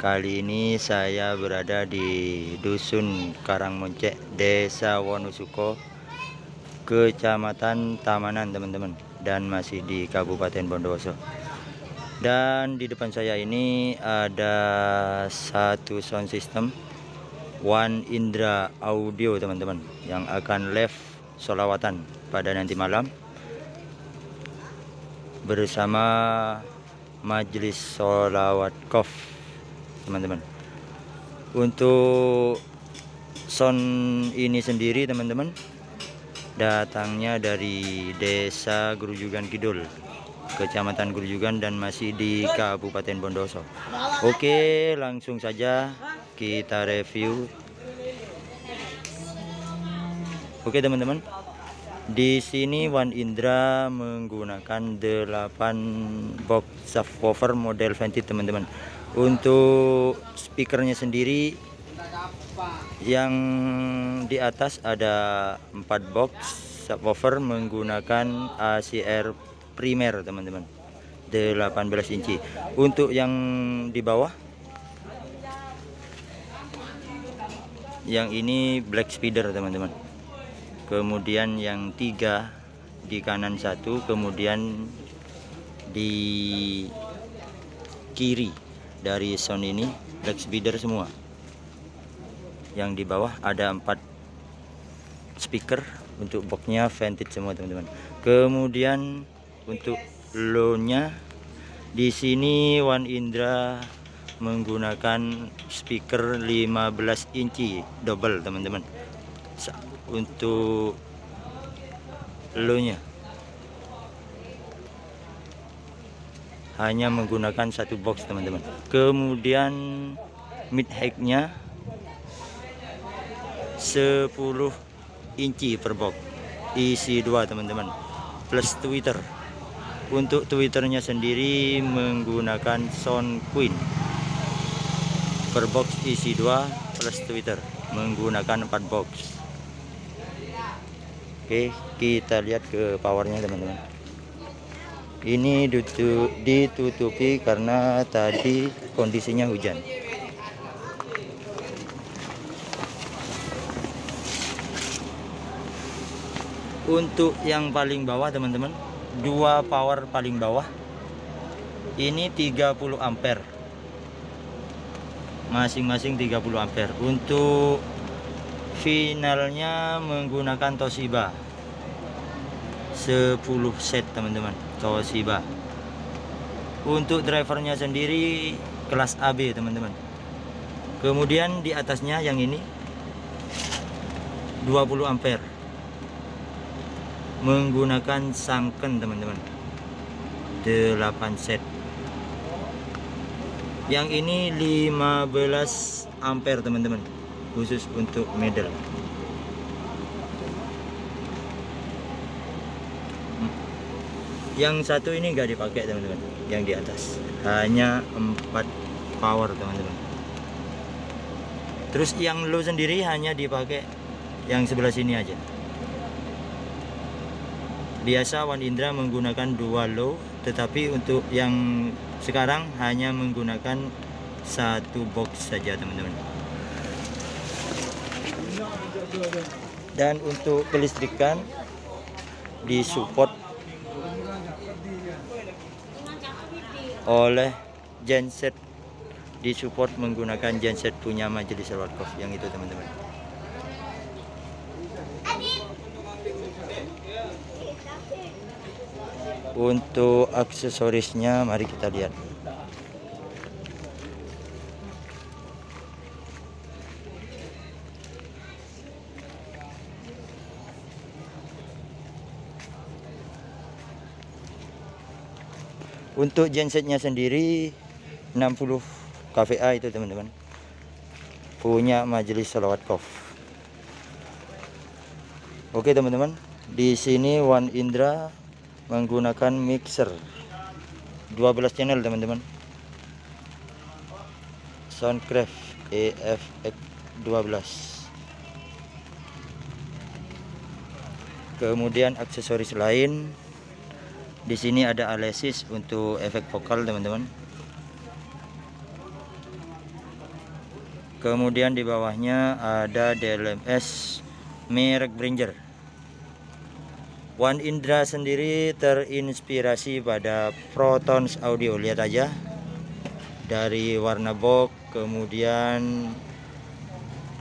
Kali ini saya berada di Dusun Karangmoncek, Desa Wonosuko, Kecamatan Tamanan, teman-teman, dan masih di Kabupaten Bondowoso. Dan di depan saya ini ada satu sound system One Indra Audio, teman-teman, yang akan live solawatan pada nanti malam bersama Majelis Solawat Kof teman-teman. Untuk sound ini sendiri teman-teman datangnya dari desa Grujugan Kidul kecamatan Grujugan dan masih di Kabupaten Bondoso oke langsung saja kita review. Oke teman-teman. Di sini One Indra menggunakan 8 box subwoofer model vented teman-teman untuk speakernya sendiri yang di atas ada 4 box subwoofer menggunakan ACR primer teman-teman. 18 inci. Untuk yang di bawah yang ini black speeder teman-teman. Kemudian yang tiga di kanan satu kemudian di kiri dari sound ini black speeder semua. Yang di bawah ada empat speaker untuk boxnya vented semua teman-teman. Kemudian untuk low nya di sini One Indra menggunakan speaker 15 inci double teman-teman. Untuk low nya hanya menggunakan satu box teman-teman. Kemudian mid height nya 10 inci per box. Isi 2 teman-teman. Plus twitter. Untuk twitternya sendiri menggunakan sound queen. Per box isi 2 plus twitter. Menggunakan 4 box. Oke kita lihat ke powernya teman-teman ini ditutupi karena tadi kondisinya hujan. Untuk yang paling bawah teman-teman dua power paling bawah ini 30 ampere. Masing-masing 30 ampere. Untuk finalnya menggunakan Toshiba. 10 set teman-teman Toshiba. Untuk drivernya sendiri kelas AB teman-teman. Kemudian di atasnya yang ini 20 ampere. Menggunakan sangken teman-teman. 8 set. Yang ini 15 ampere teman-teman. Khusus untuk medal yang satu ini enggak dipakai teman-teman. Yang di atas. Hanya empat power teman-teman. Terus yang low sendiri hanya dipakai yang sebelah sini aja. Biasa One Indra menggunakan dua low tetapi untuk yang sekarang hanya menggunakan satu box saja teman-teman. Dan untuk kelistrikan disupport oleh genset disupport menggunakan genset punya majelis Warkov yang itu teman-teman. Untuk aksesorisnya mari kita lihat untuk gensetnya sendiri 60 kVA itu teman-teman. Punya majelis salawat kof. Oke teman-teman. Di sini One Indra menggunakan mixer. 12 channel teman-teman. Soundcraft EFX 12 kemudian aksesoris lain di sini ada Alesis untuk efek vokal teman-teman. Kemudian di bawahnya ada DLMS merek Bringer. One Indra sendiri terinspirasi pada Protons Audio. Lihat aja. Dari warna box kemudian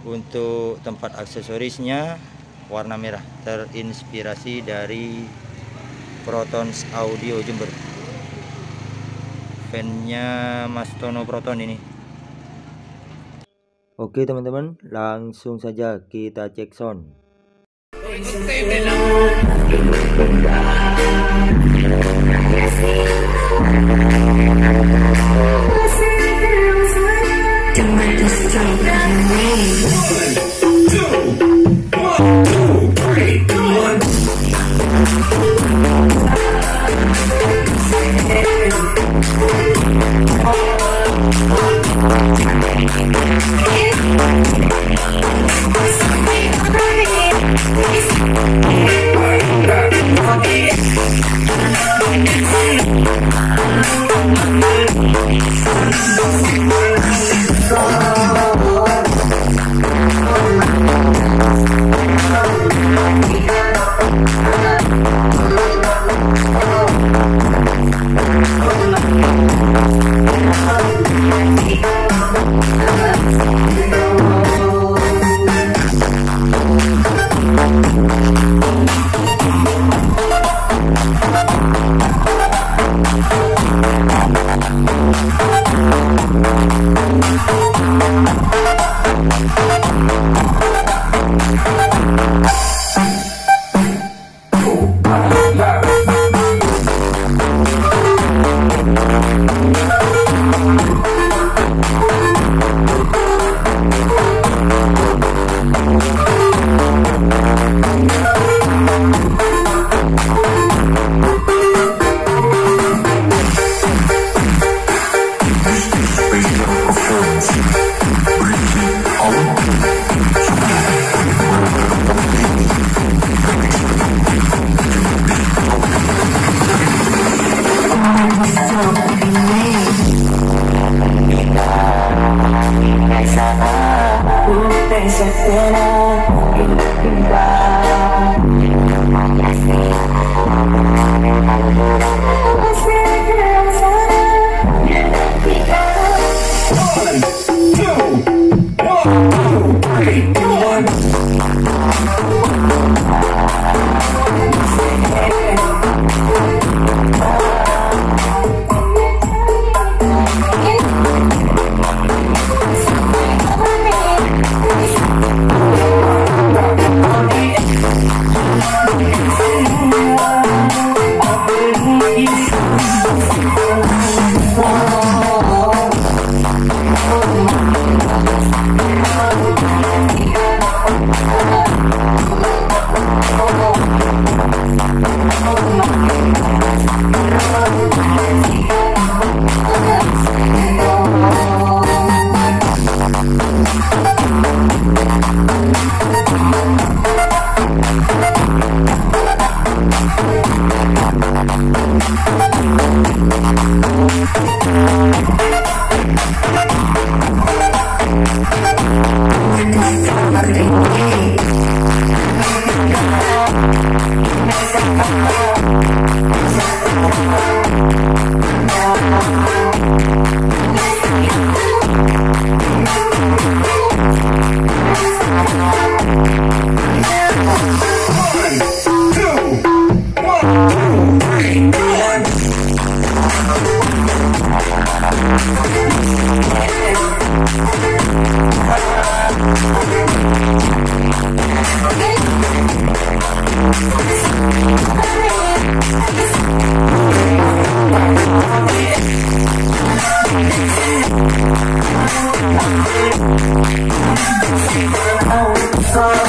untuk tempat aksesorisnya warna merah. Terinspirasi dari Protons Audio Jember. Fannya Mas Tono Proton ini. Oke teman-teman, langsung saja kita cek sound. Oh, sorry.